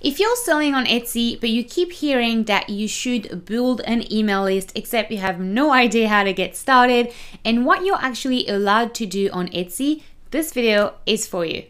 If you're selling on Etsy, but you keep hearing that you should build an email list, except you have no idea how to get started and what you're actually allowed to do on Etsy, this video is for you.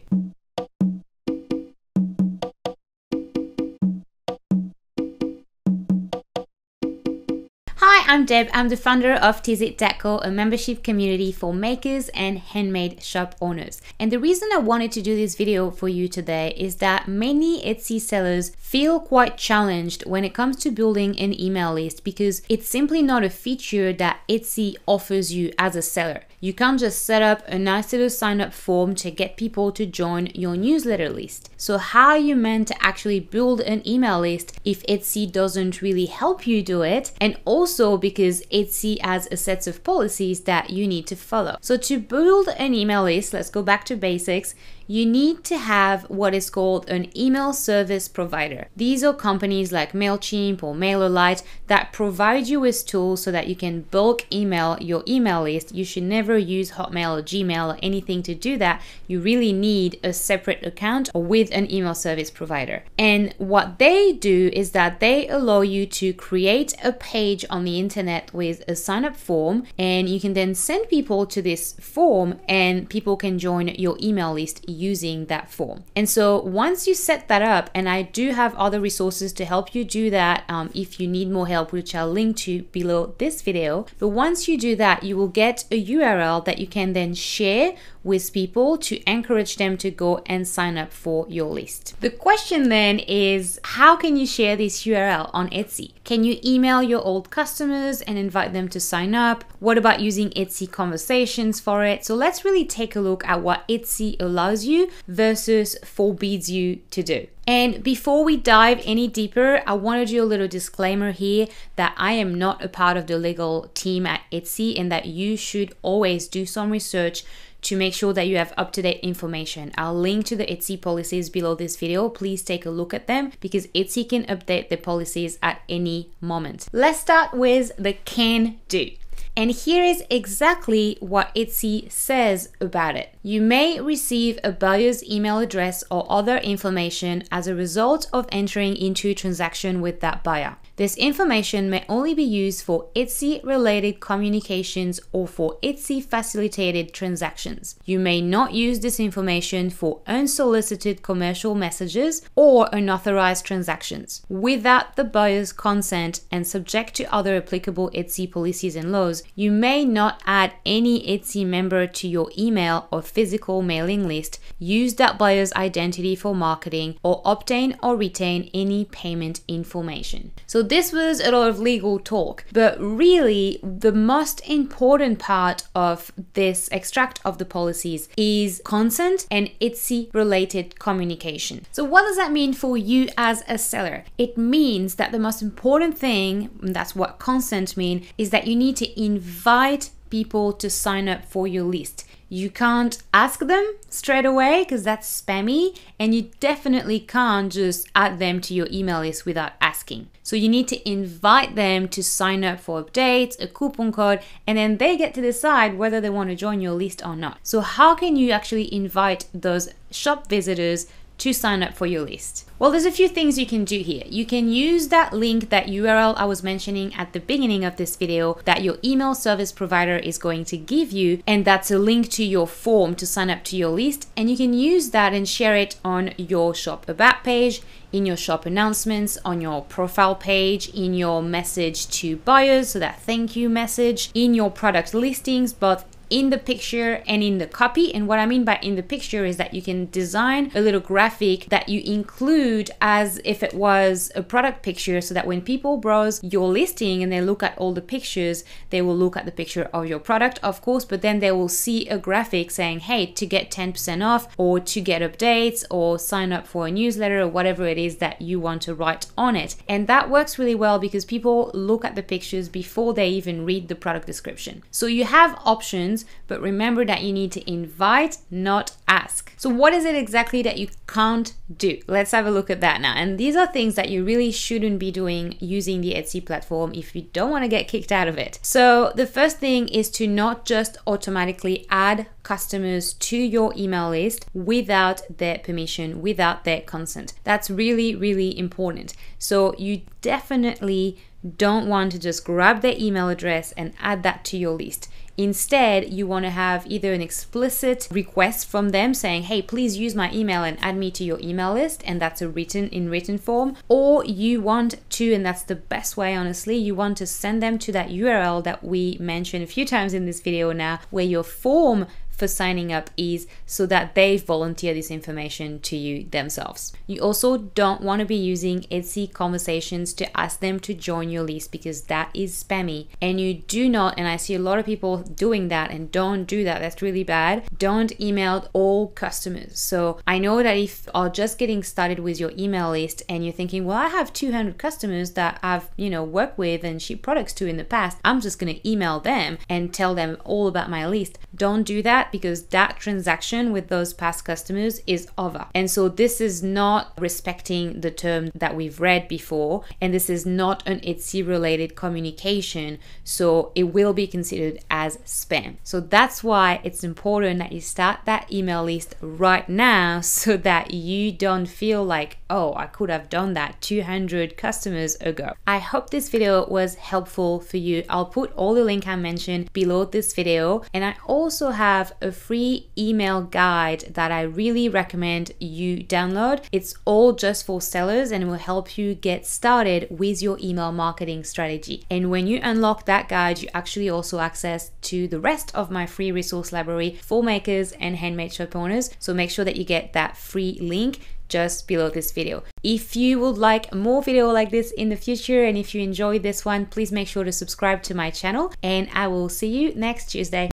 I'm Deb. I'm the founder of Tizzit Deco, a membership community for makers and handmade shop owners. And the reason I wanted to do this video for you today is that many Etsy sellers feel quite challenged when it comes to building an email list because it's simply not a feature that Etsy offers you as a seller. You can't just set up a nice little sign up form to get people to join your newsletter list. So, how are you meant to actually build an email list if Etsy doesn't really help you do it? And also because Etsy has a set of policies that you need to follow. So, to build an email list, let's go back to basics you need to have what is called an email service provider. These are companies like MailChimp or MailerLite that provide you with tools so that you can bulk email your email list. You should never use Hotmail or Gmail or anything to do that. You really need a separate account with an email service provider. And what they do is that they allow you to create a page on the internet with a sign up form, and you can then send people to this form, and people can join your email list using that form. And so once you set that up, and I do have other resources to help you do that um, if you need more help, which I'll link to below this video. But once you do that, you will get a URL that you can then share with people to encourage them to go and sign up for your list. The question then is how can you share this URL on Etsy? Can you email your old customers and invite them to sign up? What about using Etsy conversations for it? So let's really take a look at what Etsy allows you versus forbids you to do. And before we dive any deeper, I want to do a little disclaimer here that I am not a part of the legal team at Etsy and that you should always do some research to make sure that you have up to date information. I'll link to the Etsy policies below this video. Please take a look at them because Etsy can update the policies at any moment. Let's start with the can do. And here is exactly what Etsy says about it. You may receive a buyer's email address or other information as a result of entering into a transaction with that buyer. This information may only be used for Etsy related communications or for Etsy facilitated transactions. You may not use this information for unsolicited commercial messages or unauthorized transactions. Without the buyer's consent and subject to other applicable Etsy policies and laws, you may not add any Etsy member to your email or physical mailing list, use that buyer's identity for marketing, or obtain or retain any payment information. So this was a lot of legal talk, but really the most important part of this extract of the policies is consent and Etsy related communication. So what does that mean for you as a seller? It means that the most important thing, that's what consent mean, is that you need to invite people to sign up for your list. You can't ask them straight away because that's spammy, and you definitely can't just add them to your email list without asking. So you need to invite them to sign up for updates, a coupon code, and then they get to decide whether they want to join your list or not. So, how can you actually invite those shop visitors to sign up for your list? Well, there's a few things you can do here. You can use that link, that URL I was mentioning at the beginning of this video that your email service provider is going to give you, and that's a link to your form to sign up to your list. And you can use that and share it on your shop about page, in your shop announcements, on your profile page, in your message to buyers, so that thank you message, in your product listings, both in the picture and in the copy. And what I mean by in the picture is that you can design a little graphic that you include as if it was a product picture so that when people browse your listing and they look at all the pictures, they will look at the picture of your product, of course, but then they will see a graphic saying, hey, to get 10% off or to get updates or sign up for a newsletter or whatever it is that you want to write on it. And that works really well because people look at the pictures before they even read the product description. So you have options but remember that you need to invite, not ask. So, what is it exactly that you can't do? Let's have a look at that now. And these are things that you really shouldn't be doing using the Etsy platform if you don't want to get kicked out of it. So, the first thing is to not just automatically add customers to your email list without their permission, without their consent. That's really, really important. So you definitely don't want to just grab their email address and add that to your list. Instead, you want to have either an explicit request from them saying, "Hey, please use my email and add me to your email list," and that's a written in written form, or you want to and that's the best way honestly, you want to send them to that URL that we mentioned a few times in this video now where your form for signing up is so that they volunteer this information to you themselves. You also don't want to be using Etsy conversations to ask them to join your list because that is spammy. And you do not, and I see a lot of people doing that and don't do that, that's really bad. Don't email all customers. So I know that if you're just getting started with your email list and you're thinking, well, I have 200 customers that I've, you know, worked with and shipped products to in the past, I'm just going to email them and tell them all about my list. Don't do that because that transaction with those past customers is over. And so this is not respecting the term that we've read before, and this is not an Etsy related communication. So it will be considered as spam. So that's why it's important that you start that email list right now so that you don't feel like, oh, I could have done that 200 customers ago. I hope this video was helpful for you. I'll put all the link I mentioned below this video, and I also have a free email guide that I really recommend you download. It's all just for sellers and will help you get started with your email marketing strategy. And when you unlock that guide, you actually also access to the rest of my free resource library for makers and handmade shop owners. So make sure that you get that free link just below this video. If you would like more video like this in the future and if you enjoyed this one, please make sure to subscribe to my channel and I will see you next Tuesday.